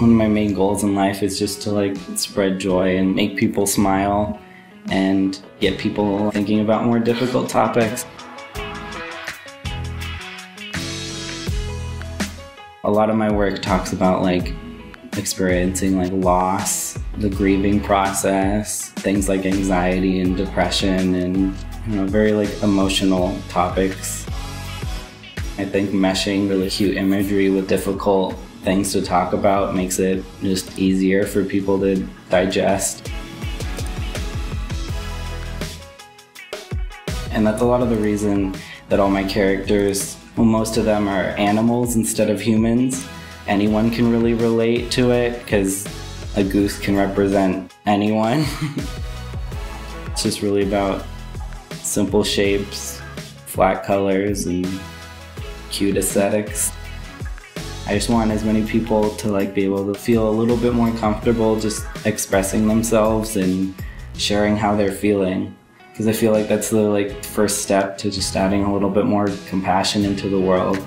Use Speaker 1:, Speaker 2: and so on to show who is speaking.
Speaker 1: One of my main goals in life is just to like spread joy and make people smile and get people thinking about more difficult topics. A lot of my work talks about like experiencing like loss, the grieving process, things like anxiety and depression and you know very like emotional topics. I think meshing really cute imagery with difficult things to talk about makes it just easier for people to digest. And that's a lot of the reason that all my characters, well, most of them are animals instead of humans. Anyone can really relate to it because a goose can represent anyone. it's just really about simple shapes, flat colors, and cute aesthetics. I just want as many people to like be able to feel a little bit more comfortable just expressing themselves and sharing how they're feeling because I feel like that's the like first step to just adding a little bit more compassion into the world.